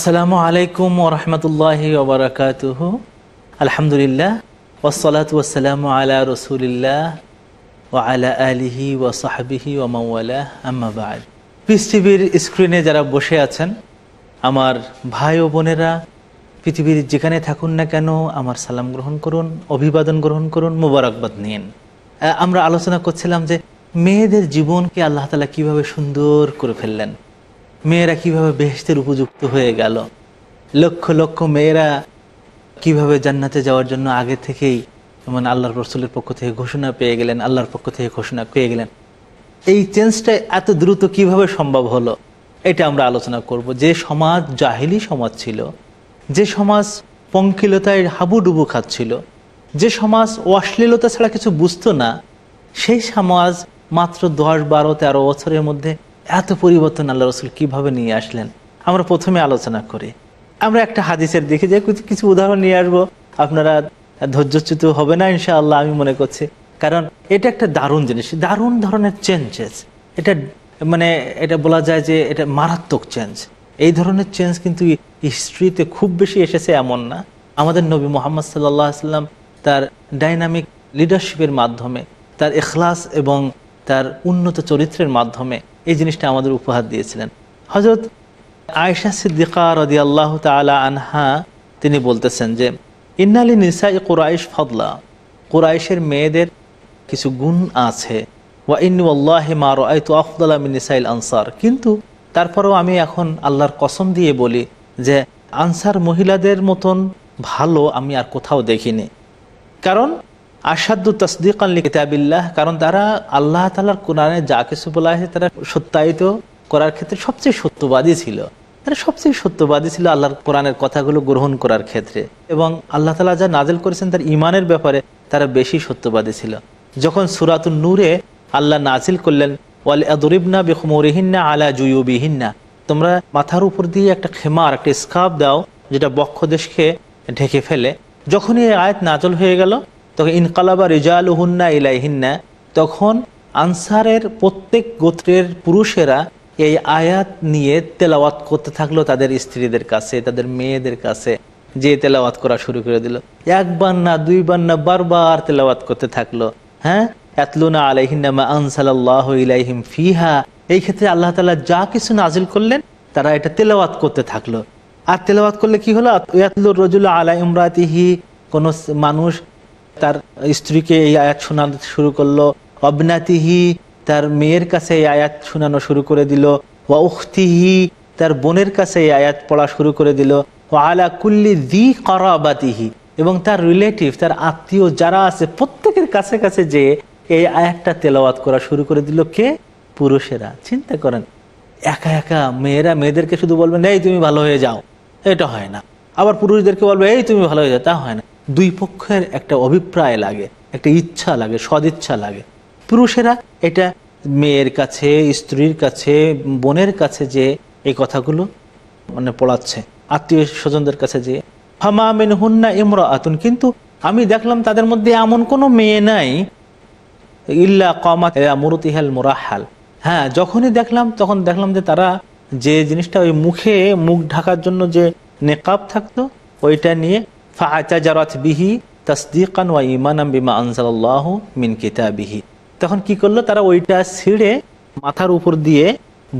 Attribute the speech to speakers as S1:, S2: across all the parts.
S1: আসসালামু আলাইকুম ওরহমতুল্লাহি ওবরাকাতুহ আলহামদুলিল্লাহ ওসলাত ওসালাম আলা রসুলিল্লাহ ও আলা আলিহি ও সাহাবিহি ও মাওয়ালা আম্মাবাদ পিস টিভির স্ক্রিনে যারা বসে আছেন, আমার ভাই ও বোনেরা, পৃথিবীর যেখানে থাকুন না কেন, আমার সালাম গ্রহণ করুন, অভিবাদন গ্রহণ করুন, মোবারকবাদ নিন। আমরা আলোচনা করছিলাম যে মেয়েদের জীবনকে আল্লাহ তালা কীভাবে সুন্দর করে ফেললেন। মেয়েরা কীভাবে বেহেস্তের উপযুক্ত হয়ে গেল? লক্ষ লক্ষ মেয়েরা কীভাবে জান্নাতে যাওয়ার জন্য আগে থেকেই যেমন আল্লাহর রসুলের পক্ষ থেকে ঘোষণা পেয়ে গেলেন, আল্লাহর পক্ষ থেকে ঘোষণা পেয়ে গেলেন। এই চেঞ্জটা এত দ্রুত কীভাবে সম্ভব হলো? এটা আমরা আলোচনা করব। যে সমাজ জাহিলি সমাজ ছিল, যে সমাজ পঙ্কিলতায় হাবুডুবু খাচ্ছিল, যে সমাজ অশ্লীলতা ছাড়া কিছু বুঝতো না, সেই সমাজ মাত্র দশ, বারো, তেরো বছরের মধ্যে এত পরিবর্তন আল্লাহ রসুল কীভাবে নিয়ে আসলেন? আমরা প্রথমে আলোচনা করি। আমরা একটা হাদিসের দেখে যে কিছু- উদাহরণ নিয়ে আসব। আপনারা ধৈর্যচ্যুত হবে না ইনশাআল্লাহ, আমি মনে করছি। কারণ এটা একটা দারুণ জিনিস। দারুণ ধরনের চেঞ্জেস এটা মানে এটা বলা যায় যে এটা মারাত্মক চেঞ্জ এই ধরনের চেঞ্জ কিন্তু হিস্ট্রিতে খুব বেশি এসেছে এমন না। আমাদের নবী মোহাম্মদ সাল্লাহ সাল্লাম তার ডাইনামিক লিডারশিপের মাধ্যমে, তার এখলাস এবং তার উন্নত চরিত্রের মাধ্যমে এই জিনিসটা আমাদের উপহার দিয়েছিলেন। হজরত আয়েশা সিদ্দিকা রদি আল্লাহ তালা আনহা তিনি বলতেছেন যে ইন্নালি নিসা ই কোরাইশ ফদলা, কোরাইশের মেয়েদের কিছু গুণ আছে। ওয়া ইন্নু আল্লাহ মা রাআইতু আফদালা মিন নিসাইল আনসার। কিন্তু তারপরেও আমি এখন আল্লাহর কসম দিয়ে বলি যে, আনসার মহিলাদের মতন ভালো আমি আর কোথাও দেখিনি। কারণ আসাদু তসদিক আল্লি কিতাবিল্লাহ কারণ তারা আল্লাহ তালার কোরআনে যা কিছু বলা হয়েছে তারা সত্যায়িত করার ক্ষেত্রে সবচেয়ে সত্যবাদী ছিল। তারা সবচেয়ে সত্যবাদী ছিল আল্লাহর কোরআনের কথাগুলো গ্রহণ করার ক্ষেত্রে এবং আল্লাহ তালা যা নাজেল করেছেন তার ইমানের ব্যাপারে তারা বেশি সত্যবাদী ছিল। যখন সুরাতুল নূরে আল্লাহ নাজিল করলেন, ওয়াল আদরিবনা বেখমরিহিন্না আলা জুয়ুবিহিন্না তোমরা মাথার উপর দিয়ে একটা খেমার, একটা স্কার্ফ দাও, যেটা বক্ষদেশকে ঢেকে ফেলে। যখনই আয়াত নাজল হয়ে গেল তখন ইনকালাবা রেজাল হুন্না ইলাইহিন্না, তখন আনসারের প্রত্যেক গোত্রের পুরুষেরা এই আয়াত নিয়ে তেলাওয়াত করতে থাকল তাদের স্ত্রীদের কাছে, তাদের মেয়েদের কাছে, যে তেলাওয়াত করা শুরু করে দিল। একবার না, দুইবার না, বারবার তেলাওয়াত করতে থাকল। হ্যাঁ? এতলুনা আলাইহিন্না মা আনসালাল্লাহ ইলাইহিম ফিহা। এই ক্ষেত্রে আল্লাহ তালা যা কিছু নাজিল করলেন, তারা এটা তেলাওয়াত করতে থাকল। আর তেলাওয়াত করলে কি হলো? ইয়াতলুর রজুল আলা ইমরাতিহি, কোন মানুষ তার স্ত্রীকে এই আয়াত শোনানো শুরু করল। অবনাতিহি তার মেয়ের কাছে এই আয়াত শোনানো শুরু করে দিল। ওয়া উখতিহি তার বোনের কাছে এই আয়াত পড়া শুরু করে দিল। ও আলা কুল্লি দি করাবাতিহি এবং তার রিলেটিভ, তার আত্মীয় যারা আছে, প্রত্যেকের কাছে কাছে যে এই আয়াতটা তেলাওয়াত করা শুরু করে দিল কে? পুরুষেরা। চিন্তা করেন, একা একা মেয়েরা মেয়েদেরকে শুধু বলবেন এই তুমি ভালো হয়ে যাও। এটা হয় না। আবার পুরুষদেরকে বলবে, এই তুমি ভালো হয়ে যাও। তা হয় না। দুই পক্ষের একটা অভিপ্রায় লাগে, একটা ইচ্ছা লাগে, সদিচ্ছা লাগে। পুরুষেরা এটা মেয়ের কাছে, স্ত্রীর কাছে, বোনের কাছে যে এই কথাগুলো মানে পড়াচ্ছে, আত্মীয় স্বজনদের কাছে যে হামা মেন হুন্না ইমরা আতুন কিন্তু আমি দেখলাম তাদের মধ্যে এমন কোনো মেয়ে নাই, ইল্লা কমাত মুরতিহাল মুরাহাল। হ্যাঁ যখনই দেখলাম, তখন দেখলাম যে তারা যে জিনিসটা ওই মুখে মুখ ঢাকার জন্য যে নেকাব থাকতো, ওইটা নিয়ে ফাআতাজারাত বিহি তাসদিকান ওয়া ঈমানাম বিমা আনজালাল্লাহু মিন কিতাবিহি। তখন কি করল? তারা ওইটা ছিঁড়ে মাথার উপর দিয়ে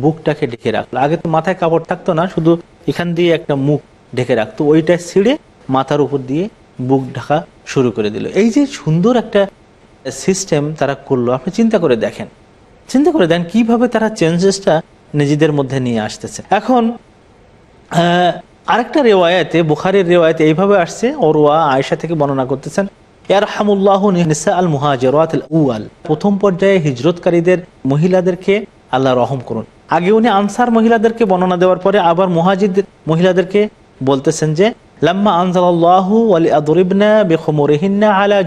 S1: বুকটাকে ঢেকে রাখল। আগে তো মাথায় কাপড় থাকতো না, শুধু এখান দিয়ে একটা মুখ ঢেকে রাখতো। ওইটা ছিঁড়ে মাথার উপর দিয়ে বুক ঢাকা শুরু করে দিল। এই যে সুন্দর একটা সিস্টেম তারা করল, আপনি চিন্তা করে দেখেন। চিন্তা করে দেন কীভাবে তারা চেঞ্জেসটা নিজেদের মধ্যে নিয়ে আসতেছে। এখন আরেকটা রেওয়ায়তে, বুখারের রেওয়ায়তে এইভাবে আসছে, ওরওয়া আয়েশা থেকে বর্ণনা করতেছেন প্রথম পর্যায়ে হিজরতকারীদের মহিলাদেরকে আল্লাহ রহম করুন। আগে উনি আনসার মহিলাদেরকে বর্ণনা দেওয়ার পরে আবার মুহাজিদ মহিলাদেরকে বলতেছেন যে, লাম্মা বিখুমুরিহিন্না আলা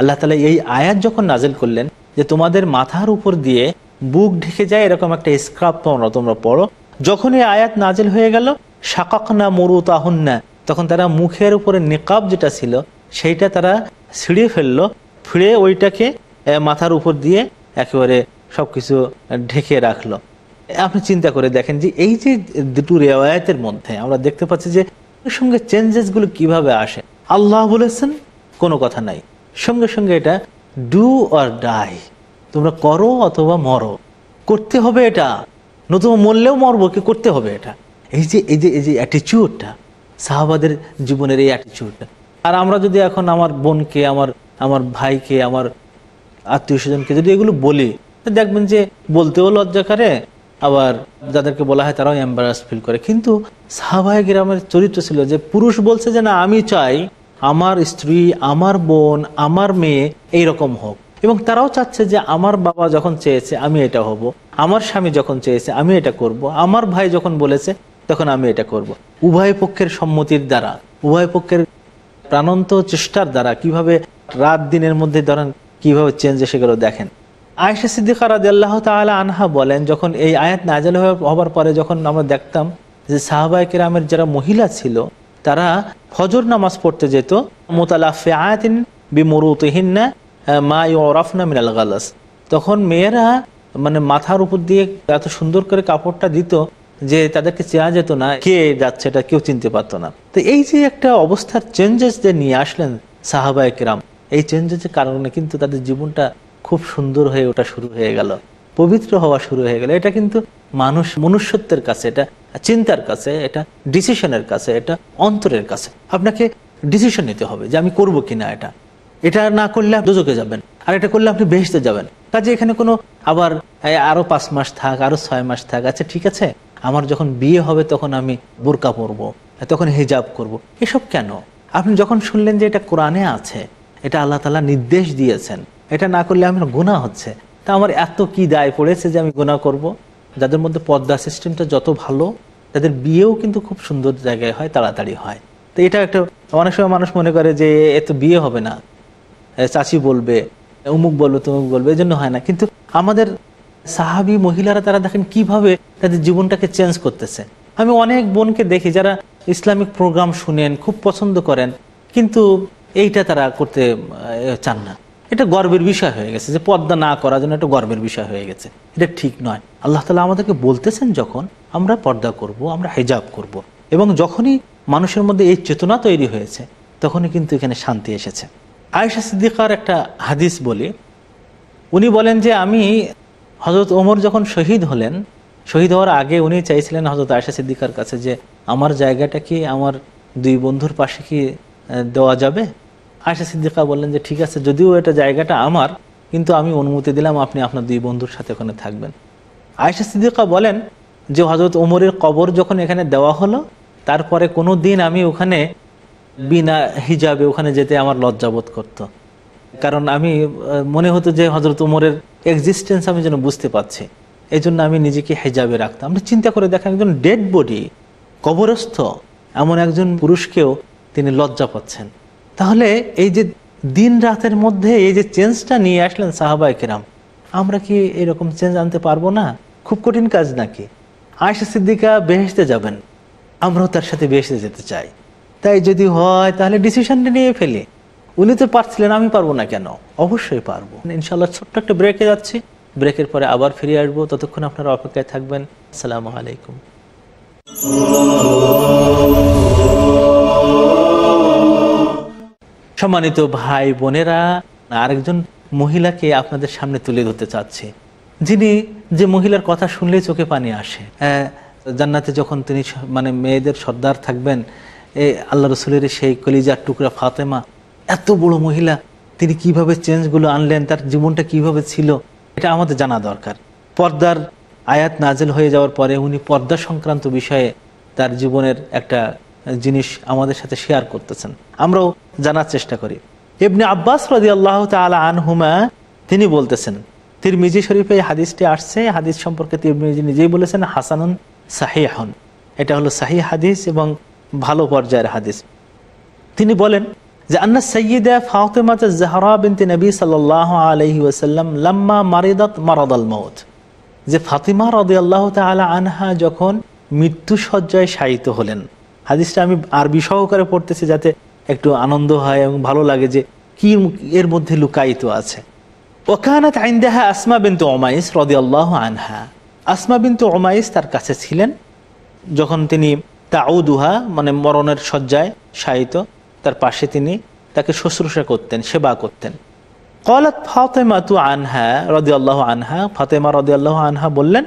S1: আল্লাহ তাআলা এই আয়াত যখন নাজিল করলেন, যে তোমাদের মাথার উপর দিয়ে বুক ঢেকে যায়, এরকম একটা স্ক্রাব তোমরা তোমরা পড়ো, যখন এই আয়াত নাজিল হয়ে গেল শাকাকনা মরুতাহুন্না। তখন তারা মুখের উপরে নিকাব যেটা ছিল, সেইটা তারা ছিঁড়ে ফেলল, ফিরে ওইটাকে মাথার উপর দিয়ে একেবারে সবকিছু ঢেকে রাখল। আপনি চিন্তা করে দেখেন যে এই যে দুটো রেওয়ায়তের মধ্যে আমরা দেখতে পাচ্ছি যে সঙ্গে চেঞ্জেসগুলো কীভাবে আসে। আল্লাহ বলেছেন, কোনো কথা নাই। সঙ্গে সঙ্গে এটা ডু আর ডাই তোমরা করো অথবা মরো। করতে হবে এটা। নতুবা মরলেও মরবো, কি করতে হবে এটা? এই যে এই যে এই যে অ্যাটিচিউডটা সাহাবাদের জীবনের এই অ্যাটিচিউডটা আর আমরা যদি এখন আমার বোনকে, আমার আমার ভাইকে, আমার আত্মীয় স্বজনকে যদি এগুলো বলি দেখবেন যে বলতেও লজ্জা করে, আবার যাদেরকে বলা হয় তারাও এম্বারাস ফিল করে। কিন্তু সাহাবাহ গ্রামের চরিত্র ছিল যে পুরুষ বলছে যে, না, আমি চাই আমার স্ত্রী, আমার বোন, আমার মেয়ে এই রকম হোক। এবং তারাও চাচ্ছে যে, আমার বাবা যখন চেয়েছে, আমি এটা হব। আমার স্বামী যখন চেয়েছে, আমি এটা করব। আমার ভাই যখন বলেছে তখন আমি এটা করব। উভয় পক্ষের সম্মতির দ্বারা, উভয় পক্ষের প্রাণন্ত চেষ্টার দ্বারা কীভাবে রাত দিনের মধ্যে ধরেন কীভাবে চেঞ্জ সেগুলো দেখেন। আয়েশা সিদ্দিকা রাদিয়াল্লাহু তাআলা আনহা বলেন, যখন এই আয়াত নাজেল হওয়ার পরে যখন আমরা দেখতাম যে সাহাবায়ে কেরামের যারা মহিলা ছিল, তারা ফজর নামাজ পড়তে যেত মোতালাফে আয়াতিন বিমুরুতিহিন্না মা ইউরাফনা মিনাল গালাস। তখন মেয়েরা মানে মাথার উপর দিয়ে এত সুন্দর করে কাপড়টা দিত যে তাদেরকে চেনা যেত না, কে যাচ্ছে এটা কেউ চিনতে পারতো না। তো এই যে একটা অবস্থার চেঞ্জেস যে নিয়ে আসলেন সাহাবায়ে কেরাম, এই চেঞ্জেসের কারণে কিন্তু তাদের জীবনটা খুব সুন্দর হয়ে ওঠা শুরু হয়ে গেল, পবিত্র হওয়া শুরু হয়ে গেল। এটা কিন্তু মানুষ মনুষ্যত্বের কাছে, এটা চিন্তার কাছে, এটা ডিসিশনের কাছে, এটা অন্তরের কাছে। আপনাকে ডিসিশন নিতে হবে যে আমি করব কিনা এটা। এটা না করলে দুজকে যাবেন, আর এটা করলে আপনি বেহেসতে যাবেন। কাজে এখানে কোনো আবার আরও পাঁচ মাস থাক, আরও ছয় মাস থাক আচ্ছা ঠিক আছে? আমার যখন বিয়ে হবে তখন আমি বোরকা পরবো, তখন হিজাব করব। এসব কেন? আপনি যখন শুনলেন যে এটা কোরআনে আছে, এটা আল্লাহ তালা নির্দেশ দিয়েছেন, এটা না করলে আমার গুণা হচ্ছে। তা আমার এত কি দায় পড়েছে যে আমি গুণা করব। যাদের মধ্যে পদ্মা সিস্টেমটা যত ভালো, তাদের বিয়েও কিন্তু খুব সুন্দর জায়গায় হয়, তাড়াতাড়ি হয়। তো এটা একটা, অনেক সময় মানুষ মনে করে যে এত বিয়ে হবে না। চাচি বলবে উমুক বলবে, তুমুক বলবে এই জন্য হয় না। কিন্তু আমাদের সাহাবি মহিলারা তারা দেখেন কীভাবে তাদের জীবনটাকে চেঞ্জ করতেছে। আমি অনেক বোনকে দেখি যারা ইসলামিক প্রোগ্রাম শুনেন, খুব পছন্দ করেন, কিন্তু এইটা তারা করতে চান না। এটা গর্বের বিষয় হয়ে গেছে যে পর্দা না করার জন্য একটা গর্বের বিষয় হয়ে গেছে। এটা ঠিক নয়। আল্লাহ তালা আমাদেরকে বলতেছেন যখন আমরা পর্দা করব, আমরা হেজাব করব। এবং যখনই মানুষের মধ্যে এই চেতনা তৈরি হয়েছে, তখনই কিন্তু এখানে শান্তি এসেছে। আয়েশা সিদ্দিকার একটা হাদিস বলি। উনি বলেন যে, আমি হজরত ওমর যখন শহীদ হলেন, শহীদ হওয়ার আগে উনি চাইছিলেন হজরত আয়েশা সিদ্দিকার কাছে যে, আমার জায়গাটা কি, আমার দুই বন্ধুর পাশে কি দেওয়া যাবে? আয়েশা সিদ্দিকা বললেন যে, ঠিক আছে, যদিও এটা জায়গাটা আমার, কিন্তু আমি অনুমতি দিলাম, আপনি আপনার দুই বন্ধুর সাথে ওখানে থাকবেন। আয়েশা সিদ্দিকা বলেন যে হজরত ওমরের কবর যখন এখানে দেওয়া হলো, তারপরে কোনো দিন আমি ওখানে বিনা হিজাবে ওখানে যেতে আমার লজ্জাবোধ করতো। কারণ আমি মনে হতো যে হজরত উমরের এক্সিস্টেন্স আমি যেন বুঝতে পারছি। এই জন্য আমি নিজেকে হেজাবে রাখতাম। আপনি চিন্তা করে দেখেন, একজন ডেড বডি কবরস্থ, এমন একজন পুরুষকেও তিনি লজ্জা পাচ্ছেন। তাহলে এই যে দিন রাতের মধ্যে এই যে চেঞ্জটা নিয়ে আসলেন সাহাবাই কেরাম, আমরা কি এরকম চেঞ্জ আনতে পারব না? খুব কঠিন কাজ নাকি? আয়সা সিদ্দিকা বেহেসতে যাবেন। আমরাও তার সাথে বেহেসতে যেতে চাই। তাই যদি হয়, তাহলে ডিসিশনটা নিয়ে ফেলি। উনি তো পারছিলেন আমি পারব না কেন? অবশ্যই পারব। ইনশাল্লাহ ছোট্ট একটা ব্রেকে যাচ্ছি। ব্রেকের পরে আবার ফিরে আসব। ততক্ষণ আপনারা অপেক্ষায় থাকবেন। আসসালামু আলাইকুম। সম্মানিত ভাই বোনেরা আরেকজন মহিলাকে আপনাদের সামনে তুলে ধরতে চাচ্ছে। যিনি যে মহিলার কথা শুনলেই চোখে পানি আসে। হ্যাঁ, জান্নাতে যখন তিনি মানে মেয়েদের সর্দার থাকবেন এই আল্লাহ রসুলের সেই কলিজার টুকরা ফাতেমা এত বড় মহিলা, তিনি কীভাবে চেঞ্জগুলো আনলেন, তার জীবনটা কীভাবে ছিল, এটা আমাদের জানা দরকার। পর্দার আয়াত নাজেল হয়ে যাওয়ার পরে উনি পর্দা সংক্রান্ত বিষয়ে তার জীবনের একটা জিনিস আমাদের সাথে শেয়ার করতেছেন। আমরাও জানার চেষ্টা করি। ইবনে আব্বাস রাজি আল্লাহ তালা আনহুমা, তিনি বলতেছেন, তিরমিজি শরীফে এই হাদিসটি আসছে। হাদিস সম্পর্কে তিরমিজি নিজেই বলেছেন, হাসানুন সাহিহন। এটা হলো সাহি হাদিস এবং ভালো পর্যায়ের হাদিস। তিনি বলেন যে আন্না সৈয়দা জাহরা বিনতে নবী মারিদাত মারাদাল যে ফাতিমা আনহা যখন মৃত্যু সজ্জায় শায়িত হলেন। হাদিসটা আমি আরবি সহকারে পড়তেছি যাতে একটু আনন্দ হয় এবং ভালো লাগে যে কি এর মধ্যে লুকায়িত আছে। ওকানাত আইন্দাহা আসমা বিনতু উমাইস রাদিয়াল্লাহু আনহা। আসমা বিন্তু ওমাইস তার কাছে ছিলেন। যখন তিনি তাউদুহা মানে মরণের শয্যায় শায়িত তার পাশে তিনি তাকে শুশ্রূষা করতেন, সেবা করতেন। কলাত ফাতেমা তু আনহা রদি আল্লাহ আনহা। ফাতেমা রদি আল্লাহ আনহা বললেন,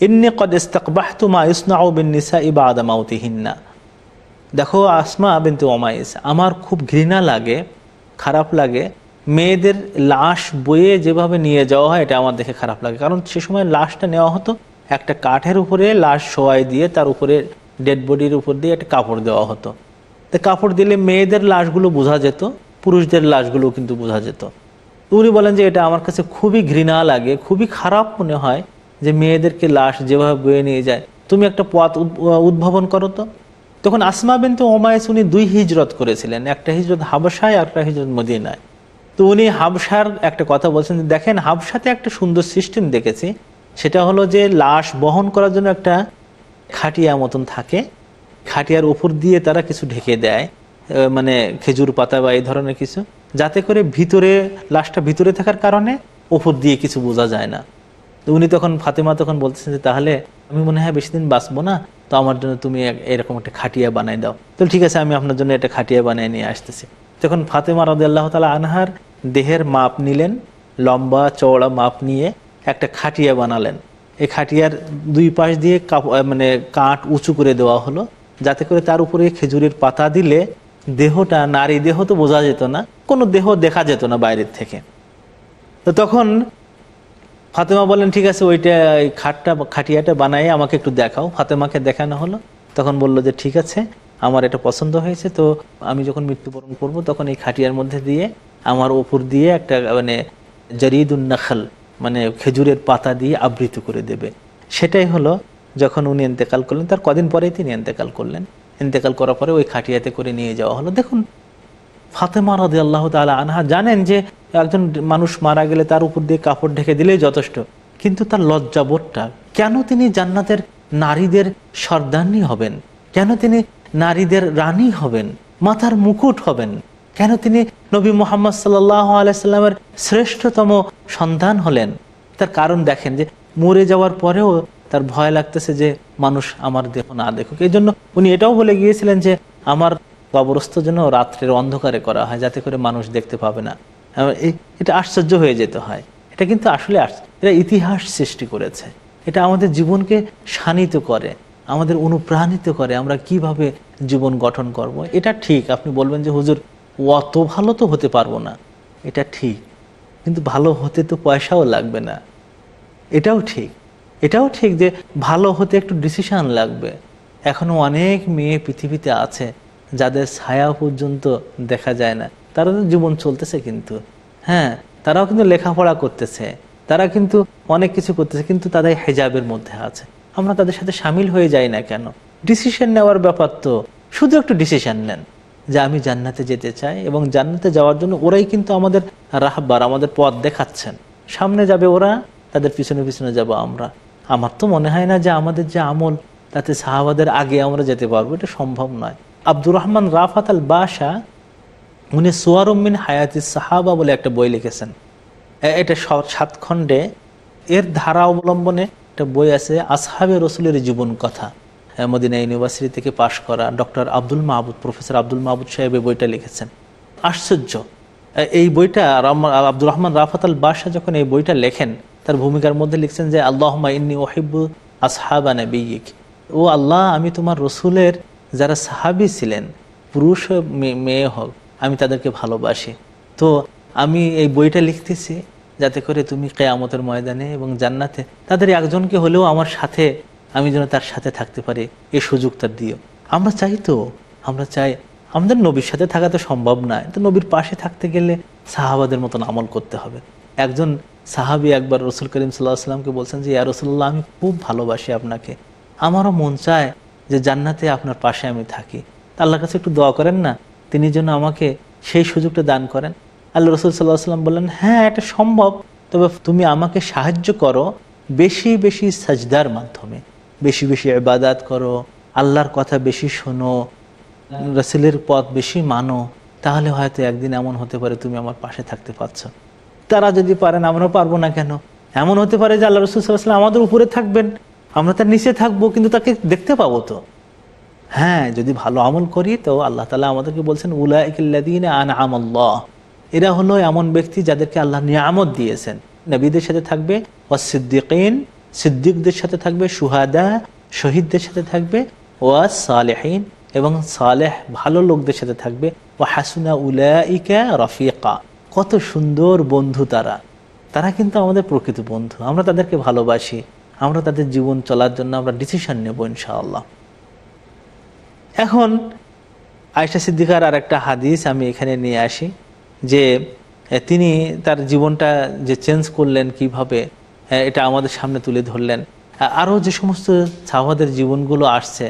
S1: ইন্নি কদ ইস্তাকবাহতু মা ইসনাউ বিন নিসা ইবাদা মাউতিহিন্না। দেখো, আসমা বিন্তু ওমাইস আমার খুব ঘৃণা লাগে, খারাপ লাগে। মেয়েদের লাশ বয়ে যেভাবে নিয়ে যাওয়া হয়, এটা আমার দেখে খারাপ লাগে। কারণ সে সময় লাশটা নেওয়া হতো, একটা কাঠের উপরে লাশ শোয়াই দিয়ে, তার উপরে ডেড বডির উপর দিয়ে একটা কাপড় দেওয়া হতো। তো কাপড় দিলে মেয়েদের লাশগুলো বোঝা যেত, পুরুষদের লাশগুলো কিন্তু বোঝা যেত। উনি বলেন যে এটা আমার কাছে খুবই ঘৃণা লাগে, খুবই খারাপ মনে হয় যে মেয়েদেরকে লাশ যেভাবে বয়ে নিয়ে যায়। তুমি একটা পথ উদ্ভাবন করো তো। তখন আসমা বিন্তু ওমায়েস উনি দুই হিজরত করেছিলেন, একটা হিজরত হাবসায় আর একটা হিজরত মদিনায়। তো উনি হাবসার একটা কথা বলছেন দেখেন হাবসাতে একটা সুন্দর সিস্টেম দেখেছি, সেটা হলো যে লাশ বহন করার জন্য একটা খাটিয়া মতন থাকে খাটিয়ার উপর দিয়ে তারা কিছু ঢেকে দেয় মানে খেজুর পাতা বা এই ধরনের কিছু, যাতে করে ভিতরে, লাশটা ভিতরে থাকার কারণে ওপর দিয়ে কিছু বোঝা যায় না। তো উনি তখন, ফাতেমা তখন বলতেছেন যে, তাহলে আমি মনে হয় বেশি দিন বাঁচবো না, তো আমার জন্য তুমি এরকম একটা খাটিয়া বানাই দাও। তো ঠিক আছে, আমি আপনার জন্য একটা খাটিয়া বানিয়ে নিয়ে আসতেছি। তখন ফাতেমা রাদ আল্লাহ তালা আনহার দেহের মাপ নিলেন, লম্বা চওড়া মাপ নিয়ে একটা খাটিয়া বানালেন। এই খাটিয়ার দুই পাশ দিয়ে মানে কাঠ উঁচু করে দেওয়া হলো। যাতে করে তার উপরে খেজুরের পাতা দিলে দেহটা, নারী দেহ তো বোঝা যেত না, কোনো দেহ দেখা যেত না বাইরের থেকে। তো তখন ফাতেমা বলেন ঠিক আছে, ওইটা খাটটা, খাটিয়াটা বানাই আমাকে একটু দেখাও। ফাতেমাকে দেখানো হলো। তখন বলল যে, ঠিক আছে, আমার এটা পছন্দ হয়েছে, তো আমি যখন মৃত্যুবরণ করব, তখন এই খাটিয়ার মধ্যে দিয়ে আমার ওপর দিয়ে একটা মানে জারিদুন্নাখাল মানে খেজুরের পাতা দিয়ে আবৃত করে দেবে। সেটাই হলো যখন উনি এন্তেকাল করলেন, তার কদিন পরেই তিনি এন্তেকাল করলেন। এন্তেকাল করার পরে ওই খাটিয়াতে করে নিয়ে যাওয়া হলো। দেখুন, ফাতেমা রদি আল্লাহ তালা আনহা জানেন যে একজন মানুষ মারা গেলে তার উপর দিয়ে কাপড় ঢেকে দিলেই যথেষ্ট। কিন্তু তার লজ্জাবোধটা কেন তিনি জান্নাতের নারীদের সর্দানি হবেন? কেন তিনি নারীদের রানী হবেন? মাথার মুকুট হবেন? কেন তিনি নবী মোহাম্মদ সাল্লাহ আলাইস্লামের শ্রেষ্ঠতম সন্ধান হলেন? তার কারণ দেখেন যে, মরে যাওয়ার পরেও তার ভয় লাগতেছে যে মানুষ আমার দেহ না দেখুক। এই জন্য উনি এটাও বলে গিয়েছিলেন যে আমার কবরস্থ যেন রাত্রের অন্ধকারে করা হয়, যাতে করে মানুষ দেখতে পাবে না। এটা আশ্চর্য হয়ে যেতে হয়। এটা কিন্তু আসলে এটা ইতিহাস সৃষ্টি করেছে। এটা আমাদের জীবনকে শানিত করে, আমাদের অনুপ্রাণিত করে, আমরা কীভাবে জীবন গঠন করব। এটা ঠিক, আপনি বলবেন যে, হুজুর, অত ভালো তো হতে পারব না। এটা ঠিক, কিন্তু ভালো হতে তো পয়সাও লাগবে না। এটাও ঠিক। এটাও ঠিক যে ভালো হতে একটু ডিসিশন লাগবে। এখনও অনেক মেয়ে পৃথিবীতে আছে যাদের ছায়া পর্যন্ত দেখা যায় না। তারা জীবন চলতেছে কিন্তু। হ্যাঁ তারাও কিন্তু লেখাপড়া করতেছে। তারা কিন্তু অনেক কিছু করতেছে কিন্তু তাদের হেজাবের মধ্যে আছে। আমরা তাদের সাথে সামিল হয়ে যাই না কেন? ডিসিশন নেওয়ার ব্যাপার তো শুধু একটু ডিসিশন নেন যে আমি জান্নাতে যেতে চাই এবং জান্নাতে যাওয়ার জন্য ওরাই কিন্তু আমাদের রাহবার, আমাদের পথ দেখাচ্ছেন। সামনে যাবে ওরা, তাদের পিছনে পিছনে যাব আমরা। আমার তো মনে হয় না যে আমাদের যে আমল, তাতে সাহাবাদের আগে আমরা যেতে পারব, এটা সম্ভব নয়। আব্দুর রহমান রাফাত আল বাসা উনি সোয়ারুমিন হায়াতি সাহাবা বলে একটা বই লিখেছেন। এটা সাত খণ্ডে। এর ধারা অবলম্বনে একটা বই আছে, আসহাবে রসুলের জীবন কথা। মদিনা ইউনিভার্সিটি থেকে পাশ করা ডক্টর আব্দুল মাহবুদ প্রফেসর আব্দুল মাহবুদ সাহেব এই বইটা লিখেছেন। আশ্চর্য। এই বইটা আব্দুর রহমান রাফাত আল বাসা যখন এই বইটা লেখেন তার ভূমিকার মধ্যে লিখছেন যে আল্লাহমা ইন্নি ওহিবু আসহাবা নবীক ও আল্লাহ, আমি তোমার রসুলের যারা সাহাবি ছিলেন, পুরুষ মেয়ে হোক, আমি তাদেরকে ভালোবাসি। তো আমি এই বইটা লিখতেছি যাতে করে তুমি কেয়ামতের ময়দানে এবং জান্নাতে তাদের একজনকে হলেও আমার সাথে, আমি যেন তার সাথে থাকতে পারি, এই সুযোগটা দিও। আমরা চাই তো, আমরা চাই আমাদের নবীর সাথে থাকা তো সম্ভব নয়। তো নবীর পাশে থাকতে গেলে সাহাবাদের মতন আমল করতে হবে। একজন সাহাবি একবার রসুল করিম সাল্লাহ সাল্লামকে বলছেন যে, ইয়া রসুল্লাহ আমি খুব ভালোবাসি আপনাকে। আমারও মন চায় যে জান্নাতে আপনার পাশে আমি থাকি। আল্লাহর কাছে একটু দোয়া করেন না? তিনি যেন আমাকে সেই সুযোগটা দান করেন। আল্লাহ রসুল সাল্লাহ সাল্লাম বললেন হ্যাঁ এটা সম্ভব। তবে তুমি আমাকে সাহায্য করো বেশি বেশি সাজদার মাধ্যমে। বেশি বেশি ইবাদাত করো, আল্লাহর কথা বেশি শোনো, রসুলের পথ বেশি মানো। তাহলে হয়তো একদিন এমন হতে পারে তুমি আমার পাশে থাকতে পারছ। তারা যদি পারেন, আমরাও পারব না কেন? এমন হতে পারে যে আল্লাহ রসুল আমাদের উপরে থাকবেন। আমরা তার নিচে থাকব, কিন্তু তাকে দেখতে পাবো তো। হ্যাঁ যদি ভালো আমল করি, তো আল্লাহ তালা আমাদেরকে বলছেন উলাইকিল্লাদিন আন আমল্লাহ এরা হলো এমন ব্যক্তি যাদেরকে আল্লাহ নিয়ামত দিয়েছেন। নবীদের সাথে থাকবে ও সিদ্দিকিন সিদ্দিকদের সাথে থাকবে সুহাদা শহীদদের সাথে থাকবে ওয়াজ সালেহীন এবং সালেহ, ভালো লোকদের সাথে থাকবে। ও হাসুনা উলাইকা রফিকা। কত সুন্দর বন্ধু তারা। তারা কিন্তু আমাদের প্রকৃত বন্ধু। আমরা তাদেরকে ভালোবাসি। আমরা তাদের জীবন চলার জন্য আমরা ডিসিশন নেব ইনশাআল্লাহ। এখন আয়সা সিদ্দিকার আর একটা হাদিস আমি এখানে নিয়ে আসি, যে তিনি তার জীবনটা যে চেঞ্জ করলেন কীভাবে এটা আমাদের সামনে তুলে ধরলেন। আরও যে সমস্ত সাহাবাদের জীবনগুলো আসছে,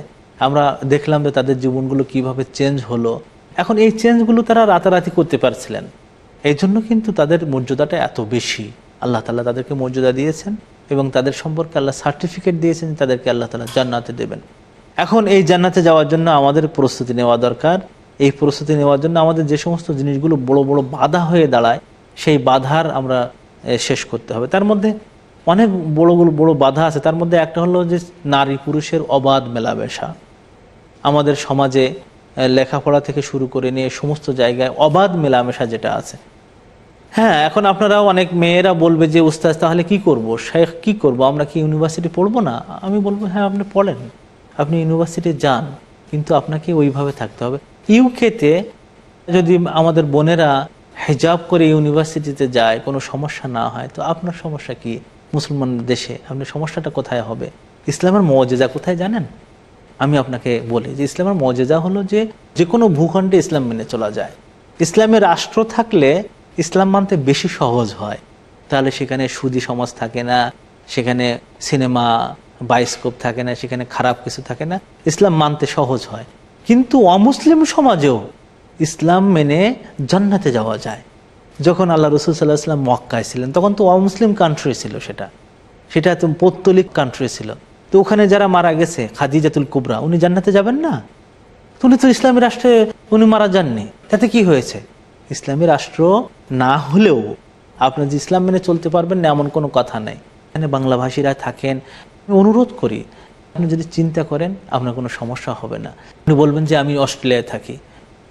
S1: আমরা দেখলাম যে তাদের জীবনগুলো কীভাবে চেঞ্জ হলো। এখন এই চেঞ্জগুলো তারা রাতারাতি করতে পারছিলেন। এই জন্য কিন্তু তাদের মর্যাদাটা এত বেশি। আল্লাহ তালা তাদেরকে মর্যাদা দিয়েছেন এবং তাদের সম্পর্কে আল্লাহ সার্টিফিকেট দিয়েছেন তাদেরকে আল্লাহ তালা জান্নাতে দেবেন। এখন এই জান্নাতে যাওয়ার জন্য আমাদের প্রস্তুতি নেওয়া দরকার। এই প্রস্তুতি নেওয়ার জন্য আমাদের যে সমস্ত জিনিসগুলো বড় বড় বাধা হয়ে দাঁড়ায়, সেই বাধার আমরা শেষ করতে হবে। তার মধ্যে অনেক বড়গুলো বড় বাধা আছে। তার মধ্যে একটা হলো যে নারী পুরুষের অবাধ মেলামেশা। আমাদের সমাজে লেখাপড়া থেকে শুরু করে নিয়ে সমস্ত জায়গায় অবাধ মেলামেশা যেটা আছে হ্যাঁ এখন আপনারাও অনেক মেয়েরা বলবে যে উস্তাজ তাহলে কি করব? শেখ, কি করব? আমরা কি ইউনিভার্সিটি পড়ব না? আমি বলব হ্যাঁ আপনি পড়েন। আপনি ইউনিভার্সিটি যান, কিন্তু আপনাকে ওইভাবে থাকতে হবে। ইউকেতে যদি আমাদের বোনেরা হেজাব করে ইউনিভার্সিটিতে যায়, কোনো সমস্যা না হয়, তো আপনার সমস্যা কি? মুসলমান দেশে আপনার সমস্যাটা কোথায় হবে? ইসলামের মজেজা কোথায় জানেন? আমি আপনাকে বলি যে, ইসলামের মজেজা হলো যে যে কোনো ভূখণ্ডে ইসলাম মেনে চলা যায়। ইসলামের রাষ্ট্র থাকলে ইসলাম মানতে বেশি সহজ হয়। তাহলে সেখানে সুদী সমাজ থাকে না, সেখানে সিনেমা বায়োস্কোপ থাকে না, সেখানে খারাপ কিছু থাকে না। ইসলাম মানতে সহজ হয়। কিন্তু অমুসলিম সমাজেও ইসলাম মেনে জান্নাতে যাওয়া যায়। যখন আল্লাহ রসুল সাল্লাহ ইসলাম মক্কায় ছিলেন, তখন তো অমুসলিম কান্ট্রি ছিল সেটা। সেটা তো পৌত্তলিক কান্ট্রি ছিল। তো ওখানে যারা মারা গেছে, খাদিজাতুল কুবরা, উনি জান্নাতে যাবেন না? উনি তো ইসলামী রাষ্ট্রে উনি মারা যাননি। তাতে কি হয়েছে? ইসলামী রাষ্ট্র না হলেও আপনি যে ইসলাম মেনে চলতে পারবেন না, এমন কোনো কথা নেই। এখানে বাংলাভাষীরা থাকেন, আমি অনুরোধ করি, আপনি যদি চিন্তা করেন, আপনার কোনো সমস্যা হবে না। আপনি বলবেন যে আমি অস্ট্রেলিয়ায় থাকি,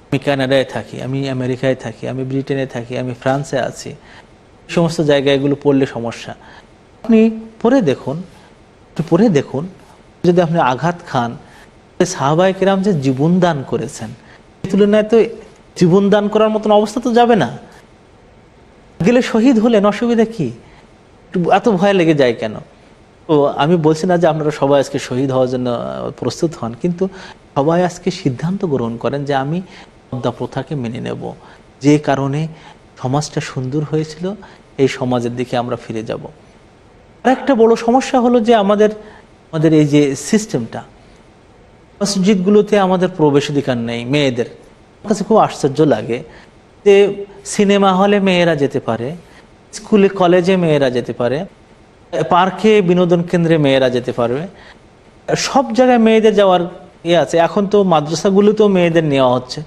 S1: আমি কানাডায় থাকি, আমি আমেরিকায় থাকি, আমি ব্রিটেনে থাকি, আমি ফ্রান্সে আছি। সমস্ত জায়গায় এগুলো পড়লে সমস্যা। আপনি পড়ে দেখুন, একটু পড়ে দেখুন, যদি আপনি আঘাত খান সাহাবাই কিরাম যে জীবন দান করেছেন তুলনায় তো জীবন দান করার মতন অবস্থা তো যাবে না। গেলে শহীদ হলেন অসুবিধা কি? এত ভয় লেগে যায় কেন? তো আমি বলছি না যে আপনারা সবাই আজকে শহীদ হওয়ার জন্য প্রস্তুত হন, কিন্তু সবাই আজকে সিদ্ধান্ত গ্রহণ করেন যে আমি পদ্মা প্রথাকে মেনে নেব। যে কারণে সমাজটা সুন্দর হয়েছিল, এই সমাজের দিকে আমরা ফিরে যাব। আর একটা বড় সমস্যা হলো যে আমাদের আমাদের এই যে সিস্টেমটা মসজিদগুলোতে আমাদের প্রবেশাধিকার নেই, মেয়েদের। কাছে খুব আশ্চর্য লাগে যে সিনেমা হলে মেয়েরা যেতে পারে, স্কুলে, কলেজে মেয়েরা যেতে পারে, পার্কে বিনোদন কেন্দ্রে মেয়েরা যেতে পারবে। সব জায়গায় মেয়েদের যাওয়ার ইয়ে আছে। এখন তো মাদ্রাসাগুলোতেও মেয়েদের নেওয়া হচ্ছে।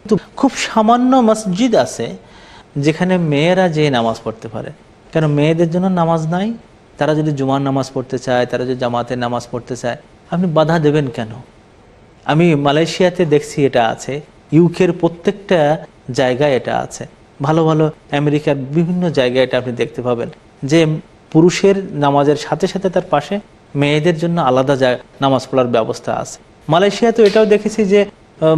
S1: কিন্তু খুব সামান্য মসজিদ আছে যেখানে মেয়েরা যেয়ে নামাজ পড়তে পারে। কেন মেয়েদের জন্য নামাজ নাই? তারা যদি জুমার নামাজ পড়তে চায়, তারা যদি জামাতের নামাজ পড়তে চায়, আপনি বাধা দেবেন কেন? আমি মালয়েশিয়াতে দেখছি এটা আছে। ইউকের প্রত্যেকটা জায়গায় এটা আছে। ভালো ভালো আমেরিকার বিভিন্ন জায়গায় এটা আপনি দেখতে পাবেন। যে পুরুষের নামাজের সাথে সাথে তার পাশে মেয়েদের জন্য আলাদা নামাজ পড়ার ব্যবস্থা আছে। মালয়েশিয়া তো এটাও দেখেছি যে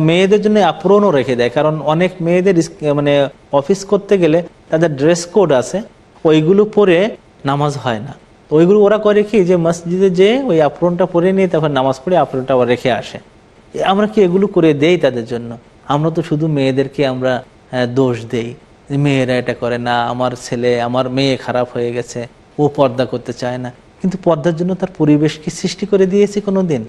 S1: মেয়েদের জন্য অ্যাপ্রনও রেখে দেয়। কারণ অনেক মেয়েদের মানে অফিস করতে গেলে তাদের ড্রেস কোড আছে, ওইগুলো পরে নামাজ হয় না। ওইগুলো ওরা করে কি যে, মসজিদে যে ওই আপ্রনটা পরে নিয়ে তারপর নামাজ পড়ে আপ্রনটা আবার রেখে আসে। আমরা কি এগুলো করে দেই তাদের জন্য? আমরা তো শুধু মেয়েদেরকে আমরা দোষ দেই। মেয়েরা এটা করে, না, আমার ছেলে, আমার মেয়ে খারাপ হয়ে গেছে, ও পর্দা করতে চায় না। কিন্তু পর্দার জন্য তার পরিবেশ কি সৃষ্টি করে দিয়েছি কোনোদিন।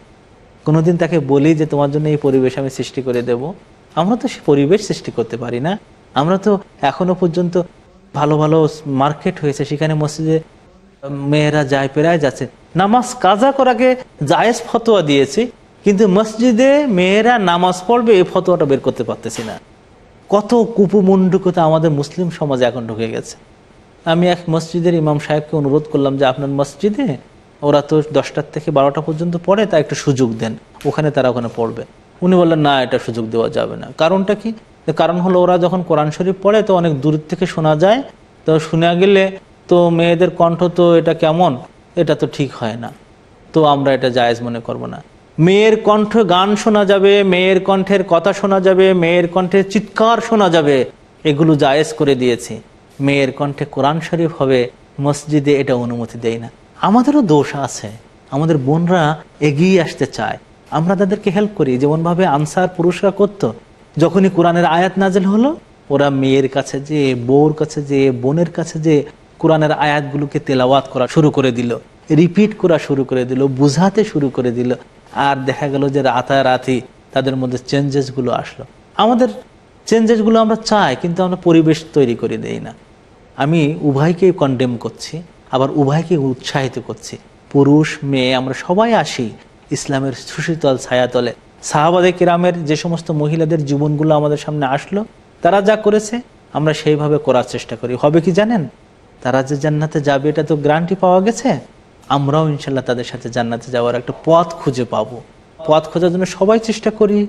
S1: কোনোদিন তাকে বলি যে, তোমার জন্য এই পরিবেশ আমি সৃষ্টি করে দেব। আমরা তো সে পরিবেশ সৃষ্টি করতে পারি না। আমরা তো এখনও পর্যন্ত ভালো ভালো মার্কেট হয়েছে। সেখানে মসজিদে মেয়েরা যায়, পেরায় যাচ্ছে। নামাজ কাজা করাকে জায়েজ ফতোয়া দিয়েছি। কিন্তু মসজিদে মেয়েরা নামাজ পড়বে, এই ফতোয়াটা বের করতে পারতেছি না। কত কুপুমুন্ডুকতা আমাদের মুসলিম সমাজে এখন ঢুকে গেছে। আমি এক মসজিদের ইমাম সাহেবকে অনুরোধ করলাম যে, আপনার মসজিদে ওরা তো দশটার থেকে বারোটা পর্যন্ত পড়ে তা একটু সুযোগ দেন। ওখানে তারা ওখানে পড়বে। উনি বললেন, না, এটা সুযোগ দেওয়া যাবে না। কারণটা কি? কারণ হলো, ওরা যখন কোরআন শরীফ পড়ে, তো অনেক দূর থেকে শোনা যায়। তো শোনা গেলে, তো মেয়েদের কণ্ঠ তো এটা কেমন? এটা তো ঠিক হয় না। তো আমরা এটা জায়েজ মনে করব না। মেয়ের কণ্ঠ গান শোনা যাবে, মেয়ের কণ্ঠের কথা শোনা যাবে, মেয়ের কণ্ঠের চিৎকার শোনা যাবে। এগুলো জায়েজ করে দিয়েছে। মেয়ের কণ্ঠে কোরআন শরীফ হবে, মসজিদে এটা অনুমতি দেয় না। আমাদেরও দোষ আছে। আমাদের বোনরা এগিয়ে আসতে চায়। আমরা তাদেরকে হেল্প করি। যেমনভাবে আনসার পুরুষরা করতো, যখনই কোরআনের আয়াত নাজেল হলো, ওরা মেয়ের কাছে যে বউর কাছে যে বোনের কাছে যে কোরআনের আয়াতগুলোকে তেলাওয়াত করা শুরু করে দিল। রিপিট করা শুরু করে দিল। বুঝাতে শুরু করে দিল। আর দেখা গেল যে রাতারাতি তাদের মধ্যে চেঞ্জেসগুলো আসলো। আমাদের চেঞ্জেসগুলো আমরা চাই, কিন্তু আমরা পরিবেশ তৈরি করে দেই না। আমি উভয়কেই কন্ডেম করছি, আবার উভয়কে উৎসাহিত করছি। পুরুষ, মেয়ে, আমরা সবাই আসি ইসলামের সুশীতল ছায়াতলে। সাহাবাদে কিরামের যে সমস্ত মহিলাদের জীবনগুলো আমাদের সামনে আসলো, তারা যা করেছে, আমরা সেইভাবে করার চেষ্টা করি। হবে কি জানেন? তারা যে জান্নাতে যাবে, এটা তো গ্রান্টি পাওয়া গেছে। আমরাও ইনশাল্লাহ তাদের সাথে জান্নাতে যাওয়ার একটা পথ খুঁজে পাব। পথ খোঁজার জন্য সবাই চেষ্টা করি,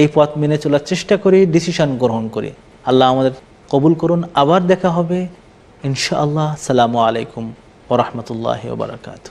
S1: এই পথ মেনে চলার চেষ্টা করি ডিসিশন গ্রহণ করি। আল্লাহ আমাদের কবুল করুন, আবার দেখা হবে। ইনশাআল্লাহ, সালামু আলাইকুম ওরহমতুল্লাহ বারকাত